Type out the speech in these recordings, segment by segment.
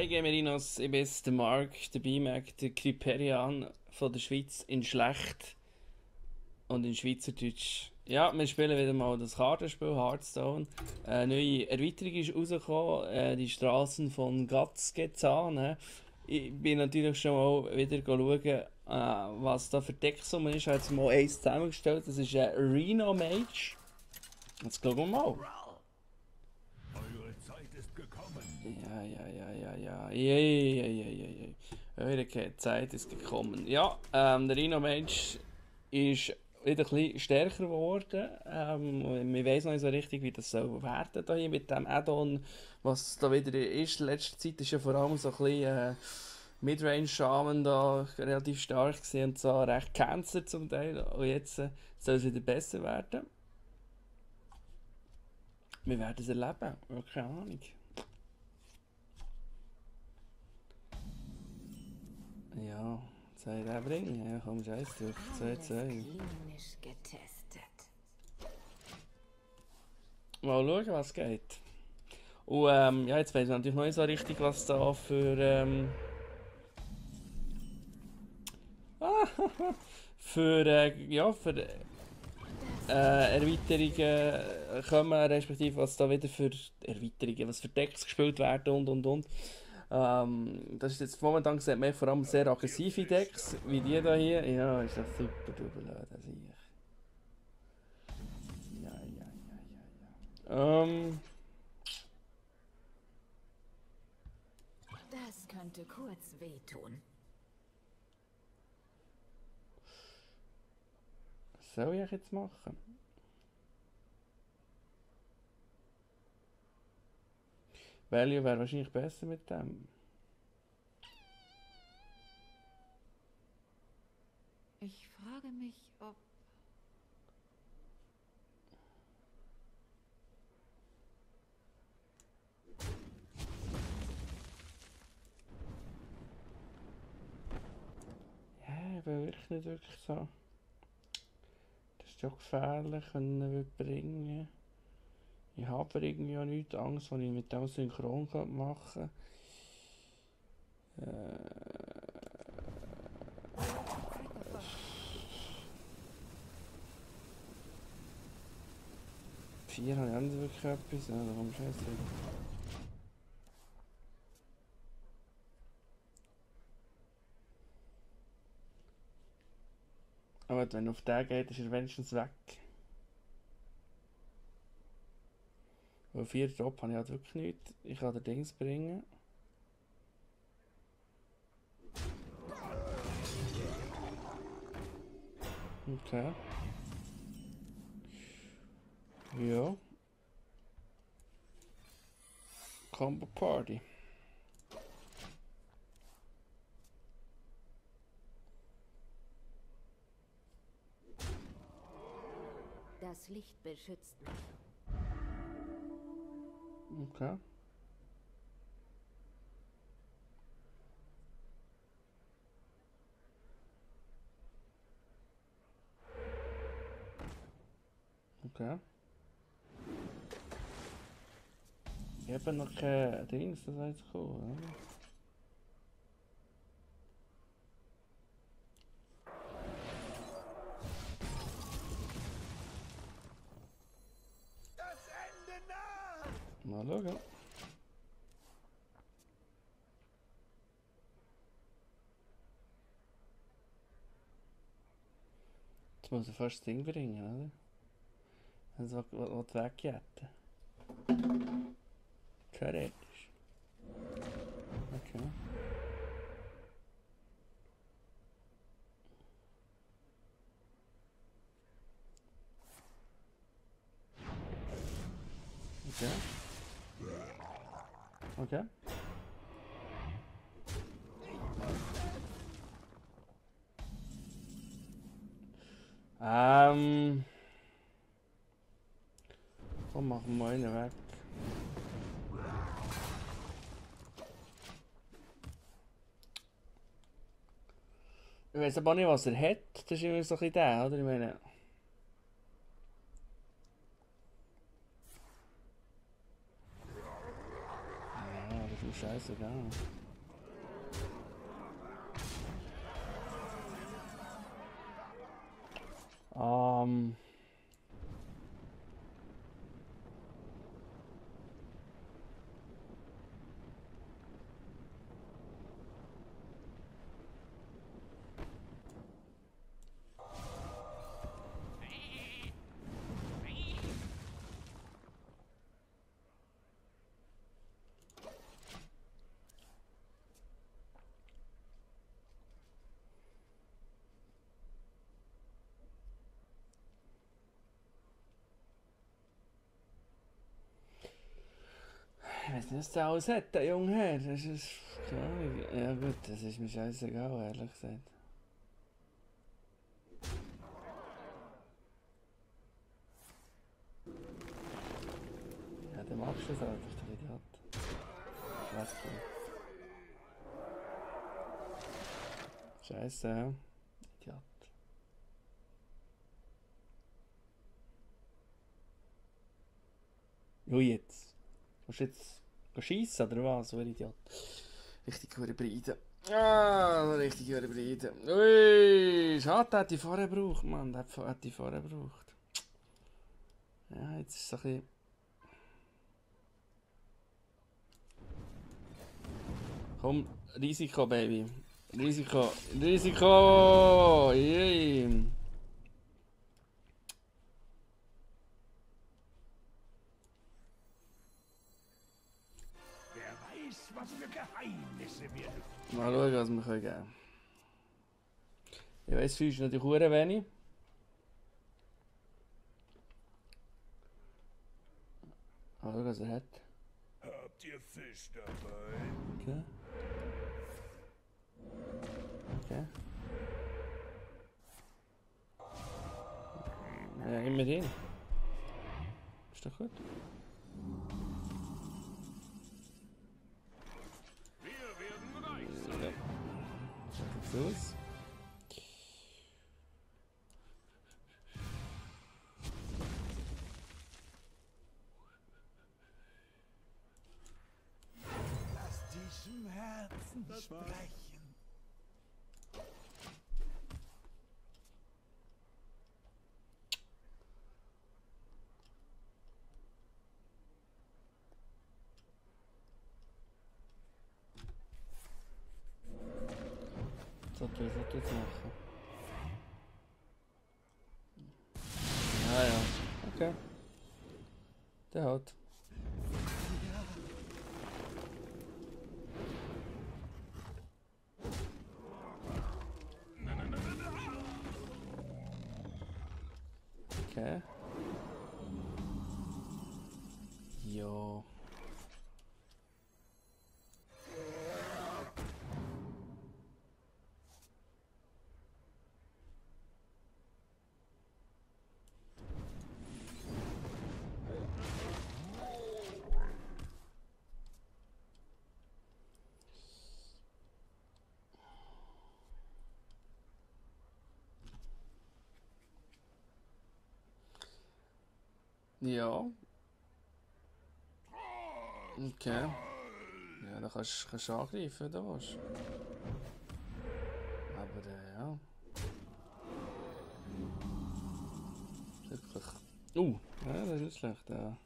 Hey Gamerinos, ich bin der Mark, der BMAC, der Kriperian von der Schweiz in schlecht und in Schweizerdeutsch. Ja, wir spielen wieder mal das Kartenspiel Hearthstone. Eine neue Erweiterung ist rausgekommen, äh, die Straßen von Gatz geht's an. Ich bin natürlich schon mal wieder schauen, äh, was da für Decksummen ist. Ich habe jetzt mal eins zusammengestellt, das ist ein Reno Mage. Jetzt schauen wir mal. Ja. Eure Zeit ist gekommen. Ja, ähm, der Rhino Mensch ist wieder ein bisschen stärker geworden. Ähm, wir wissen noch nicht so richtig, wie das soll werden da hier mit dem Add-on, was da wieder ist. Letzte Zeit ist ja vor allem so ein bisschen äh, Midrange-Shaman da relativ stark gewesen und so recht Cancer zum Teil. Und jetzt äh, soll es wieder besser werden. Wir werden es erleben. Keine Ahnung. Soll ich den bringen? Ja, komm, scheiß durch. 2, 2. Klinisch getestet. Mal schauen, was geht. Und ähm, ja, jetzt weiß ich natürlich noch nicht so richtig, was da für. Ähm, für, äh, ja, für äh, Erweiterungen kommen, respektive was da wieder für Erweiterungen, was für Decks gespielt werden und und und. Ähm, das ist jetzt momentan sieht man vor allem sehr aggressive Decks, wie die da hier. Ja, ist das super duper, das sehe ich. Ja, ja, ja, ja, ja. Ähm, Das könnte kurz wehtun. was soll ich jetzt machen? Value wäre wahrscheinlich besser mit dem. Ich frage mich, ob... Ja, ich bin wirklich nicht wirklich so. Das ist doch gefährlich, wenn er ihn bringen Ich habe irgendwie auch nichts Angst, wenn ich mit dem synchron kann machen äh, Vier habe ich auch nicht wirklich etwas, ja, da komm scheiße. Aber wenn er auf den geht, ist er wenigstens weg. Weil vier Drop habe ich halt wirklich nichts. Ich kann den Dings bringen. Okay. Ja. Combo Party. Das Licht beschützt mich. Okay. Okay. Ich habe noch kein Dings, das heißt? Jetzt muss er fast das Ding bringen, oder? Also, was, was wegjetten. Theoretisch. Okay. Okay. Ähm. Komm, machen wir eine weg. Ich weiß aber nicht, was er hat. Das ist immer so ein bisschen der, oder? Ich meine. Ja, das mir scheißegal. Ähm. Ich weiß nicht, was der alles hat, der junge Herr. Das ist. Ja, gut, das ist mir scheißegal, ehrlich gesagt. Ja, der machst du das einfach, der Idiot. Schwätze. Scheiße. Idiot. Jo, jetzt. Du jetzt schiessen oder was? So ein Idiot. Richtig hure Breite. Ah, richtig hure Breite. Ui, schade, hat die vorher gebraucht, Mann. Hat die vorher gebraucht. Ja, jetzt ist es ein bisschen... Komm, Risiko, Baby. Risiko. Risiko! Yay! Mal schauen, was wir können geben Ich weiss, 5 ist natürlich hure wenig. Mal schauen, was er hat. Habt ihr Fisch dabei? Okay. Okay. Ja, immerhin. Ist doch gut. Aus. Lass diesem Herzen sprechen. So tun, so tun machen. Ja, ja. Okay. Der hat. Okay. Jo. Ja. Okay. Ja, dann kannst du angreifen, wenn du. Aber äh, ja. Wirklich. Uh, ja, das ist nicht schlecht, ja.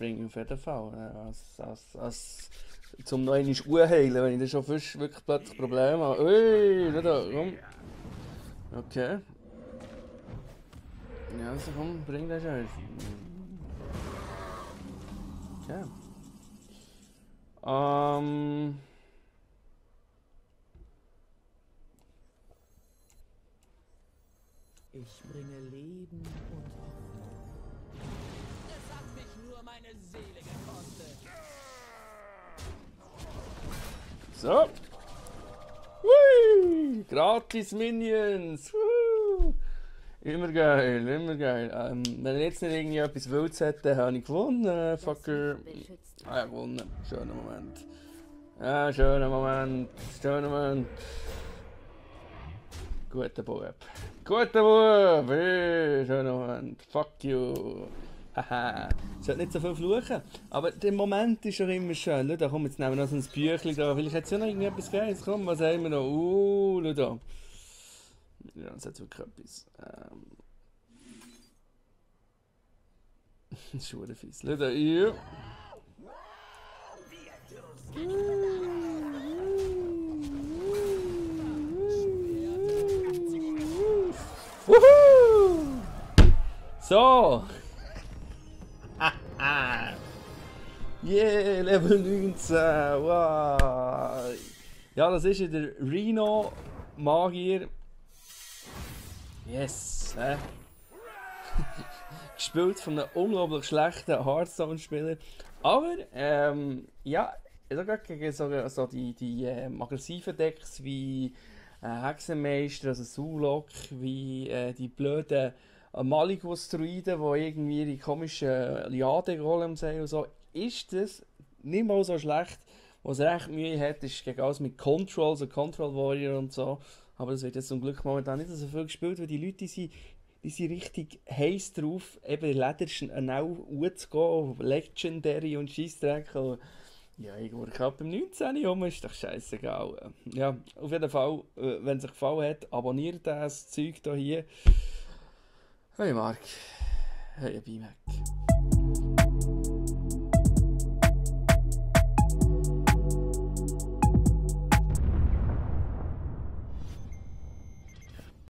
Ich auf jeden Fall. Als, als, als, zum einmal Uhr heilen, wenn ich dann schon fast wirklich plötzlich Probleme habe. Ui, nicht da, komm. Okay. Ja, also komm, bring das schon. Okay. Ähm. Ich bringe Leben und Hoffnung. Mich nur meine Seele gekostet. So. Hui, gratis Minions. Wuhu. Immer geil, immer geil. Ähm, wenn er jetzt nicht irgendwie etwas Wildes hätte, habe ich gewonnen. Äh, Fucker. Ah ja, gewonnen. Schöner Moment. Ja, schöner Moment. Schöner Moment. Guter Bub. Guter Bub. Hey, schöner Moment. Fuck you. Haha. Sollte nicht so viel fluchen. Aber der Moment ist schon immer schön. Schau, da komm, jetzt nehmen wir noch so ein Büchlein da. Vielleicht hat es ja noch irgendetwas Geiles. Komm, was haben wir noch? Uh, schau da. Ja, das hat wirklich etwas. Ähm. das ist schon fies. Schau da. Ja. Wuhu! So! Yeah, Level 19! Wow! Ja, das ist ja der Reno Magier. Yes! Hä? Gespielt von einem unglaublich schlechten Hearthstone-Spieler. Aber, ähm, ja, sogar gegen so, so die, die ähm, aggressiven Decks wie äh, Hexenmeister, also Sulok, wie äh, die blöden äh, Maligus-Druiden, die irgendwie ihre komischen Liade-Golems haben und so, ist das nicht mal so schlecht. Was er echt Mühe hat, ist gegen alles mit Control, so Control Warrior und so. Aber das wird jetzt zum Glück momentan nicht so viel gespielt, weil die Leute sind, die sind richtig heiß drauf, eben Lederschen auch zu gehen, Legendary und Scheissdreck. Ja, irgendwo knapp beim 19 rum ist doch scheißegal. Ja, auf jeden Fall, äh, wenn es euch gefallen hat, abonniert das Zeug hier. Hey Marc. Hey BMAC.